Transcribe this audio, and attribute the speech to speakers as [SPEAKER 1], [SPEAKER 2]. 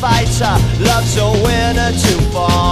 [SPEAKER 1] fighter, loves a winner to fall.